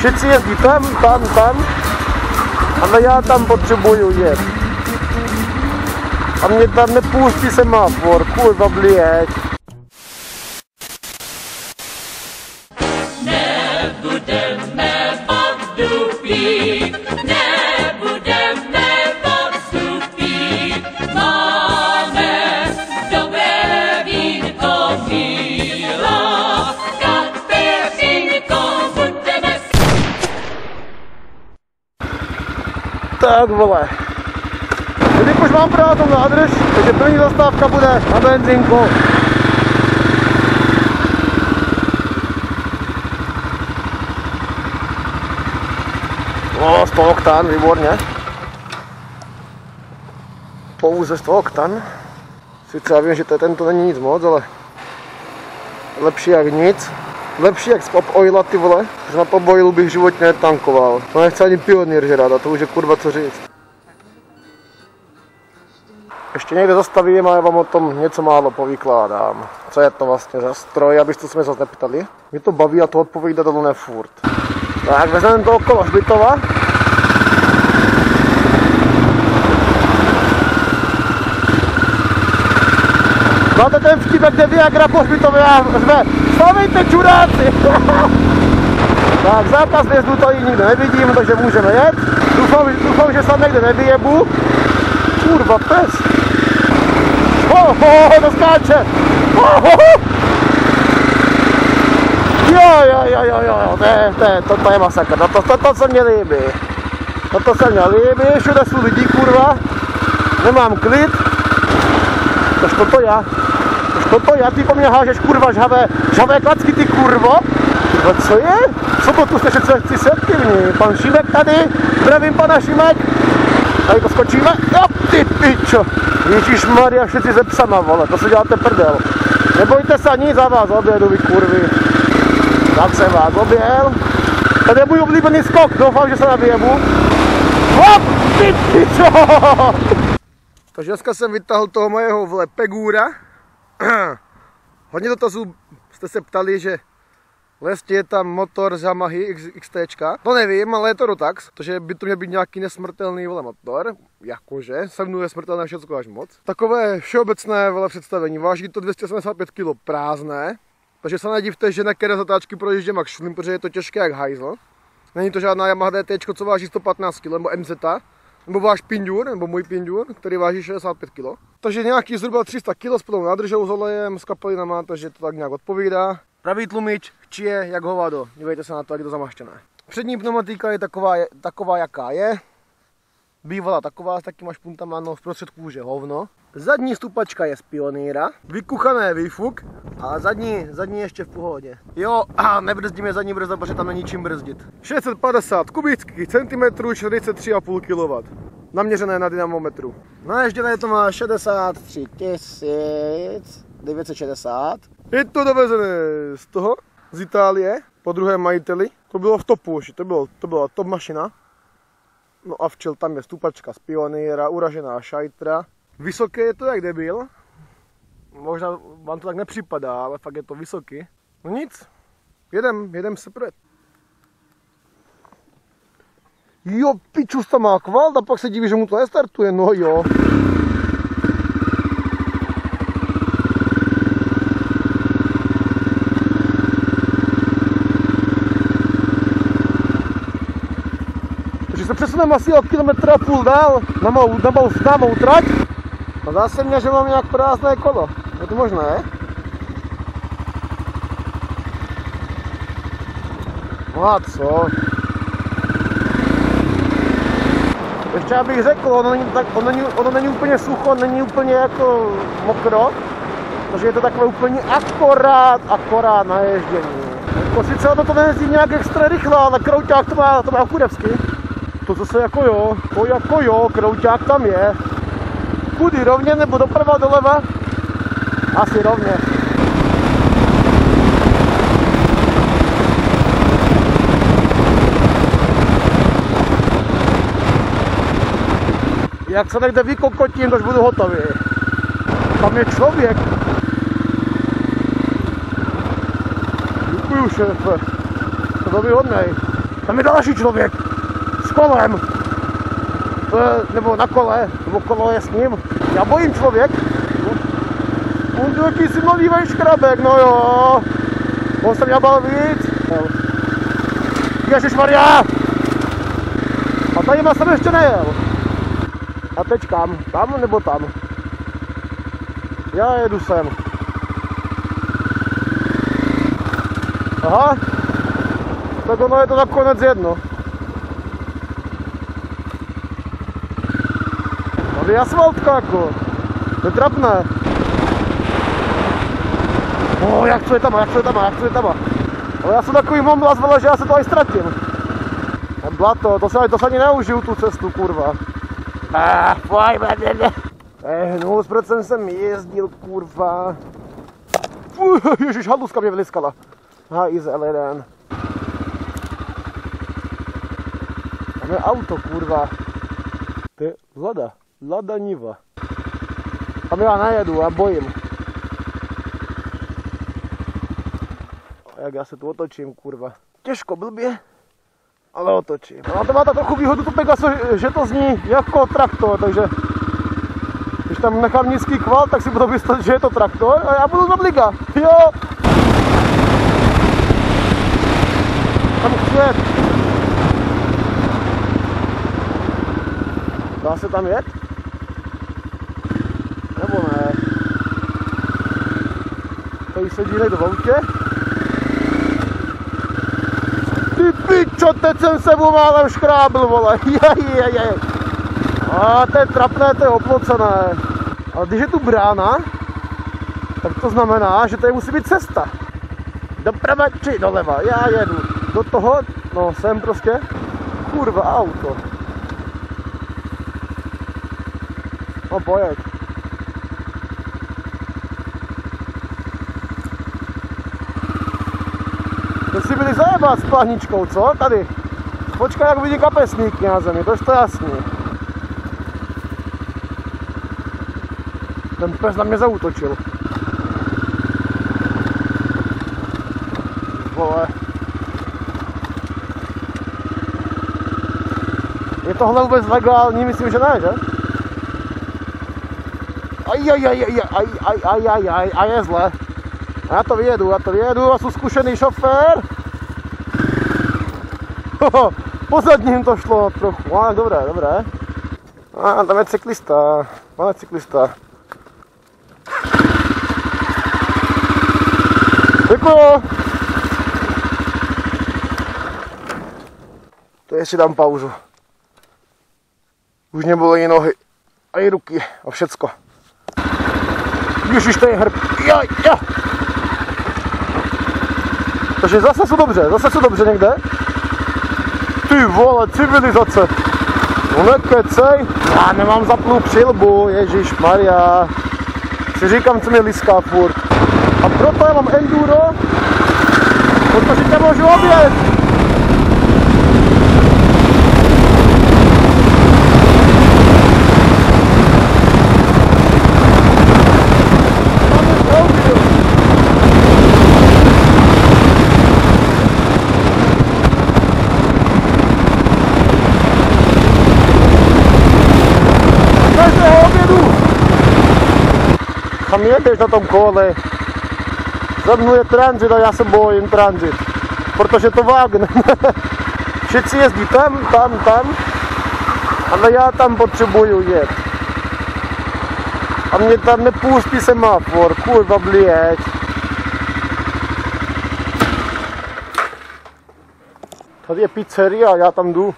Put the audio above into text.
Všichni jezdí tam, tam, tam, ale já tam potřebuju jet. A mě tam nepustí semafor, kurva blěť. Nebudeme podstupí, nebudeme Tak vole. Teď už mám právě tu nádrž, takže první zastávka bude na benzínku. No, 100 oktan, výborně. Pouze 100 oktan. Sice já vím, že to, tento není nic moc, ale lepší jak nic. Lepší jak z oila ty vole, že na pop oilu bych životně netankoval. To nechce ani pionýr žrat a to už je kurva co říct. Ještě někde zastavím a já vám o tom něco málo povykládám. Co je to vlastně za stroj, abyste se mě zase neptali. Mě to baví a to odpovídá dolu ne furt. Tak vezmeme to okolo Hřbitova. Máte ten vtip, jak jde Viagra po Hřbitově a řve Stavejte čuráci! tak zákaz jezdu tady nikde nevidím, takže můžeme jet. Doufám, doufám že se někde nevyjebu. Kurva, pes! Ho, ho, ho, to skáče! Ho, ho, ho. Jo, jo, jo, jo, jo, to je, to to, to je masakr, no to, to, to se mě líbí. No to se mě líbí, všude jsou lidi, kurva. Nemám klid. Tož toto já. Toto já, ty po mě hážeš, kurva, žhavé, žhavé klacky, ty kurvo. Kurva, co je? Co to tu jste všetci setkyvní? Pan Šimek tady, zdravím pana Šimek. Tady to skočíme, jo, ty pičo. Ježíš Maria, všetci ze psama, vole, to si děláte prdel. Nebojte se, nic za vás objedu, vy kurvy. Tak jsem vás objel. Tady je můj oblíbený skok, doufám, že se nevyjebu. Hop, ty pičo! Takže dneska jsem vytáhl toho mojeho vle Pegura. Hodně dotazů jste se ptali, že Lesti je tam motor z Yamahy XT. To nevím, ale je to Rotax, protože by to měl být nějaký nesmrtelný vole motor. Jakože, se mnou je smrtelné všechno až moc. Takové všeobecné vole představení. Váží to 275 kg prázdné. Takže se nedivte, že na které zatáčky projíždím jak šlim, protože je to těžké jak hajzl. Není to žádná Yamaha DT, co váží 115 kg, nebo MZ, nebo váš Pindur, nebo můj Pindur, který váží 65 kg. Takže nějaký zhruba 300 kg s plnou nádržou s olejem, s kapelinama, takže to tak nějak odpovídá. Pravý tlumič, je jak hovado, dívejte se na to, jak je to zamaštěné. Přední pneumatika je taková, taková jaká je. Bývala taková s takýma špuntama, no v prostředku už je hovno. Zadní stupačka je z pionýra, vykuchané výfuk a zadní, zadní ještě v pohodě. Jo, a nebrzdím je zadní brzda, protože tam není čím brzdit. 650 kubických centimetrů, 43,5 kW. Naměřené na dynamometru. Naježděné to má 63 960. Je to dovezené z toho, z Itálie, po druhém majiteli. To bylo v topu to, bylo, to byla top mašina. No a včel tam je stupačka z pionýra, uražená šajtra. Vysoké je to jak debil. Možná vám to tak nepřipadá, ale fakt je to vysoký. No nic, jedem, jedem se projet. Jo, pičus tam má kvalt a pak se diví, že mu to nestartuje, no jo. Přesuneme asi o kilometr a půl dál na mou, na mou známou trať. A zdá se mně, že mám nějak prázdné kolo. Je to možné? No a co? Ještě abych řekl, ono není, tak, ono, není, ono není úplně sucho, není úplně jako mokro, takže je to takové úplně akorát, akorát na ježdění. Jako sice ono to nejezdí nějak extra rychle, ale krouťák to má, to má chudevsky. To zase jako jo, to jako jo, krouťák tam je. Kudy, rovně nebo doprava, doleva? Asi rovně. Jak se někde vykokotím, až budu hotový. Tam je člověk. Děkuju, šéfe. To byl hodnej. Tam je další člověk. Kolem. E, nebo na kole, nebo kolo je s ním. Já bojím člověk. On tu jakýsi mladý škrabek, no jo. On se mě bál víc. Ježišmarja! A tady jsem ještě nejel. A teď kam? Tam nebo tam? Já jedu sem. Aha. Tak ono je to nakonec jedno. Tady je asfaltka jako. To je trapné. O, jak to je tam, jak to je tam, jak to je tam. Ale já jsem takový momlas, vole, že já se to aj ztratím. Blato, to se, to se ani neužiju tu cestu, kurva. Ah, ne, ne. Eh, no, proč jsem sem jezdil, kurva. Fuh, ježiš, haluska mě vliskala. Ha, i z L1. Tam je auto, kurva. To je Lada, Lada Niva. Tam já nejedu, já bojím. A jak já se tu otočím, kurva. Těžko, blbě, ale otočím. A to má ta trochu výhodu tu Pegaso, že to zní jako traktor, takže když tam nechám nízký kval, tak si budu myslet, že je to traktor a já budu z obliga. Jo! Tam jet. Dá se tam jet? Nebo ne? Tady sedí někdo v autě. Ty pičo, teď jsem se mu málem škrábl, vole. Jej. A to je trapné, to je oplocené. Ale když je tu brána, tak to znamená, že tady musí být cesta. Doprava či doleva. Já jedu do toho, no sem prostě. Kurva, auto. No pojeď. To si byli zajebat s plahničkou, co? Tady. Počkej, jak vidí kapesník na zemi, to je to jasný. Ten pes na mě zautočil. Vole. Je tohle vůbec legální? Myslím, že ne, že? Aj, aj, aj, aj, aj, aj, aj, aj, aj, aj zle. Já to vyjedu, já to vyjedu a jsem zkušený šofér. Hoho, po zadním to šlo trochu, ale dobré, dobré. A tam je cyklista, máme cyklista. Děkuju. To je si dám pauzu. Už mě bolí nohy a i ruky a všecko. Ježiš, to je hrb. Ja, ja. Takže zase jsou dobře, zase jsou dobře někde. Ty vole, civilizace. No nekecej. Já nemám zapnul přilbu, Ježíš Maria. Si říkám, co mě liská furt. A proto já mám enduro, protože tě můžu obět. Tom kole. Za mnou je transit a já se bojím transit. Protože to vágne. Všichni jezdí tam, tam, tam. Ale já tam potřebuju jet. A mě tam nepustí semafor, kurva blěť. Tady je pizzeria, já tam jdu.